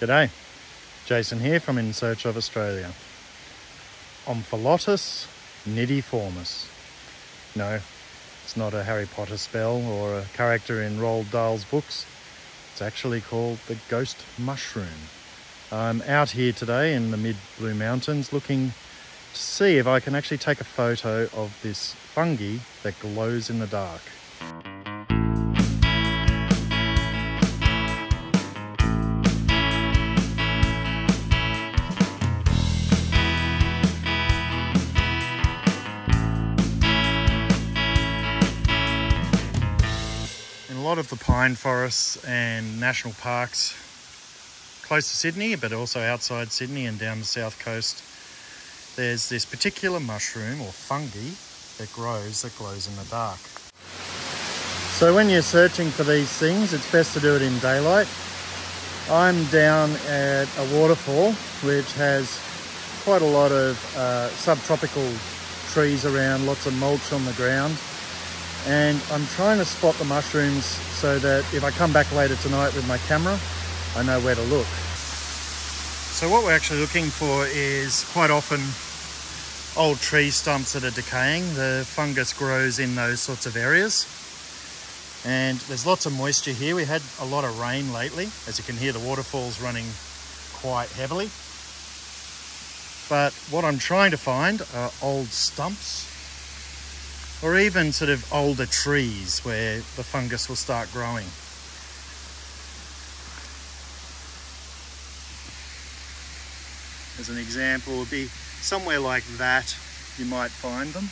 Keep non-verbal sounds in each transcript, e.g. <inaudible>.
G'day, Jason here from In Search of Australia. Omphalotus nidiformis. No, it's not a Harry Potter spell or a character in Roald Dahl's books. It's actually called the ghost mushroom. I'm out here today in the mid Blue Mountains looking to see if I can actually take a photo of this fungi that glows in the dark. Lot of the pine forests and national parks close to Sydney, but also outside Sydney and down the south coast, there's this particular mushroom or fungi that grows that glows in the dark. So when you're searching for these things, it's best to do it in daylight. I'm down at a waterfall which has quite a lot of uh, subtropical trees around, lots of mulch on the ground. And I'm trying to spot the mushrooms so that if I come back later tonight with my camera, I know where to look. So what we're actually looking for is quite often old tree stumps that are decaying. The fungus grows in those sorts of areas. And there's lots of moisture here. We had a lot of rain lately. As you can hear, the waterfall's running quite heavily. But what I'm trying to find are old stumps or even sort of older trees where the fungus will start growing. As an example would be somewhere like that you might find them.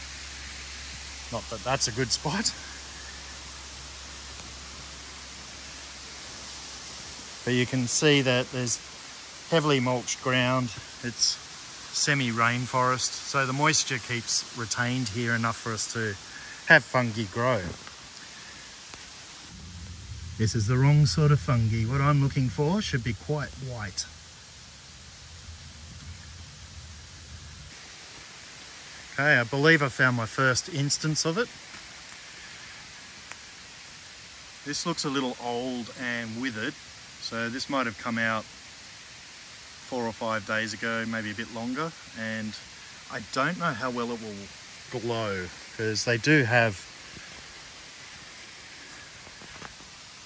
Not that that's a good spot. But you can see that there's heavily mulched ground. It's semi-rainforest, so the moisture keeps retained here enough for us to have fungi grow. This is the wrong sort of fungi. What I'm looking for should be quite white. Okay, I believe I found my first instance of it. This looks a little old and withered, so this might have come out four or five days ago, maybe a bit longer, and I don't know how well it will glow because they do have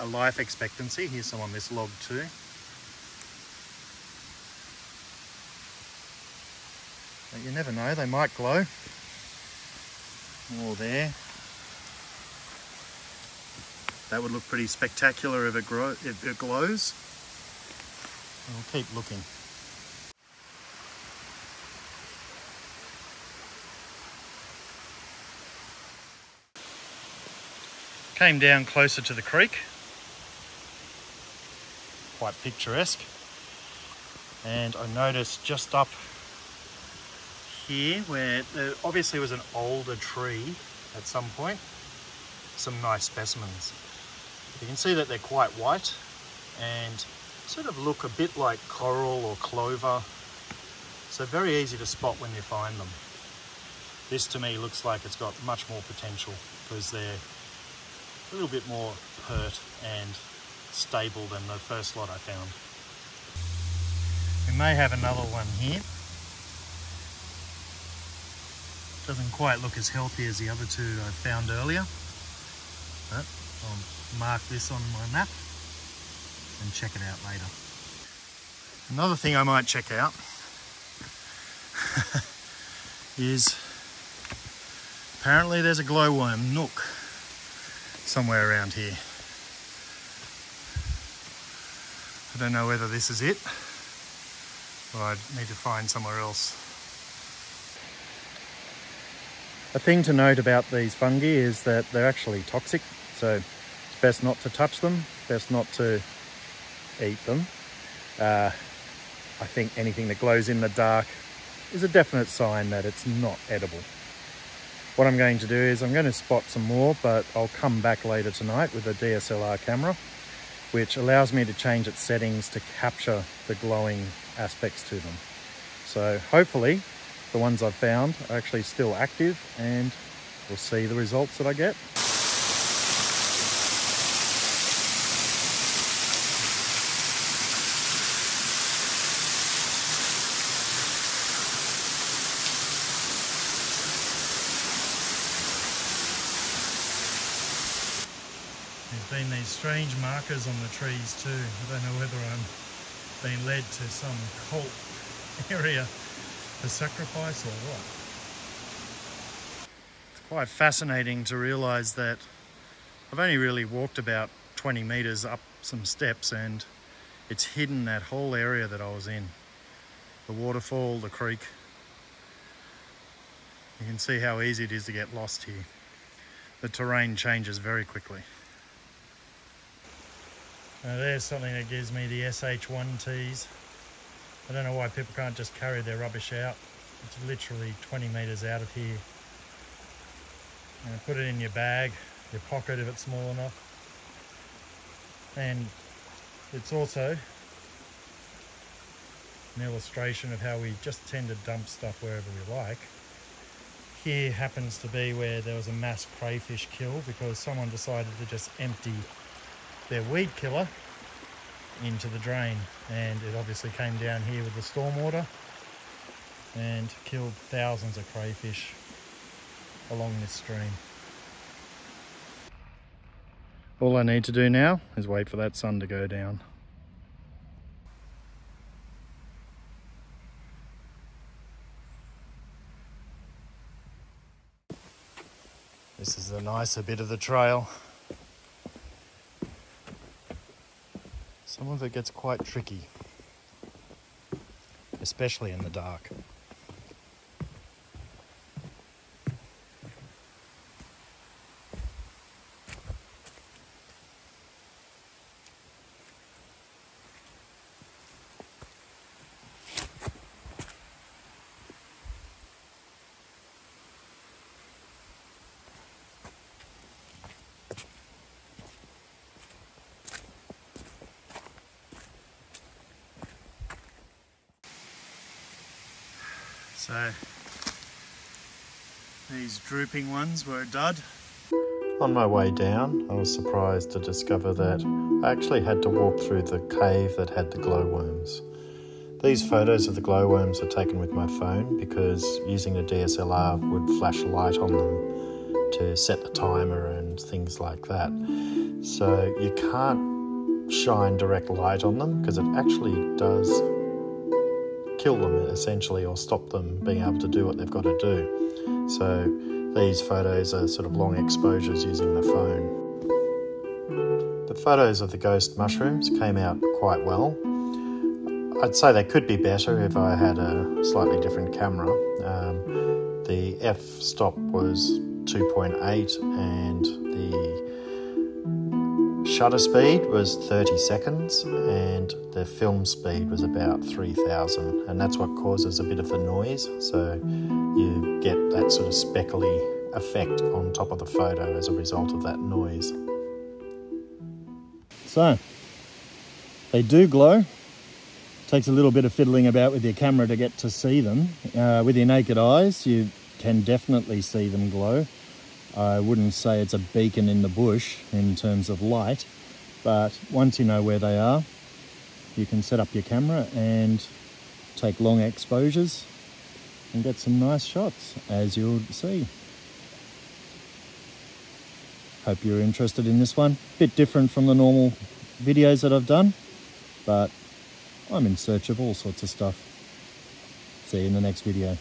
a life expectancy. Here's some on this log too. But you never know, they might glow. More there. That would look pretty spectacular if it, if it glows. I'll keep looking. Came down closer to the creek. Quite picturesque. And I noticed just up here where there obviously was an older tree at some point. Some nice specimens. You can see that they're quite white and sort of look a bit like coral or clover. So very easy to spot when you find them. This to me looks like it's got much more potential because they're a little bit more pert and stable than the first lot I found. We may have another one here. Doesn't quite look as healthy as the other two I found earlier. But I'll mark this on my map and check it out later. Another thing I might check out <laughs> is apparently there's a glowworm nook somewhere around here. I don't know whether this is it or I'd need to find somewhere else. A thing to note about these fungi is that they're actually toxic, so it's best not to touch them, best not to eat them. Uh, I think anything that glows in the dark is a definite sign that it's not edible. What I'm going to do is I'm going to spot some more, but I'll come back later tonight with a DSLR camera, which allows me to change its settings to capture the glowing aspects to them. So hopefully the ones I've found are actually still active and we'll see the results that I get. Been these strange markers on the trees too. I don't know whether I'm being led to some cult <laughs> area for sacrifice or what. It's quite fascinating to realise that I've only really walked about 20 metres up some steps and it's hidden that whole area that I was in. The waterfall, the creek. You can see how easy it is to get lost here. The terrain changes very quickly. Now there's something that gives me the SH1 teas. I don't know why people can't just carry their rubbish out. It's literally 20 metres out of here. And put it in your bag, your pocket if it's small enough. And it's also an illustration of how we just tend to dump stuff wherever we like. Here happens to be where there was a mass crayfish kill because someone decided to just empty their weed killer into the drain and it obviously came down here with the stormwater and killed thousands of crayfish along this stream. All I need to do now is wait for that sun to go down. This is the nicer bit of the trail. Some of it gets quite tricky, especially in the dark. So these drooping ones were a dud. On my way down, I was surprised to discover that I actually had to walk through the cave that had the glowworms. These photos of the glowworms are taken with my phone because using a DSLR would flash light on them to set the timer and things like that. So you can't shine direct light on them because it actually does kill them essentially or stop them being able to do what they've got to do. So these photos are sort of long exposures using the phone. The photos of the ghost mushrooms came out quite well. I'd say they could be better if I had a slightly different camera. Um, the f stop was 2.8 and The shutter speed was 30 seconds and the film speed was about 3000 and that's what causes a bit of the noise so you get that sort of speckly effect on top of the photo as a result of that noise. So they do glow. Takes a little bit of fiddling about with your camera to get to see them. Uh, with your naked eyes you can definitely see them glow. I wouldn't say it's a beacon in the bush in terms of light, but once you know where they are, you can set up your camera and take long exposures and get some nice shots, as you'll see. Hope you're interested in this one. Bit different from the normal videos that I've done, but I'm in search of all sorts of stuff. See you in the next video.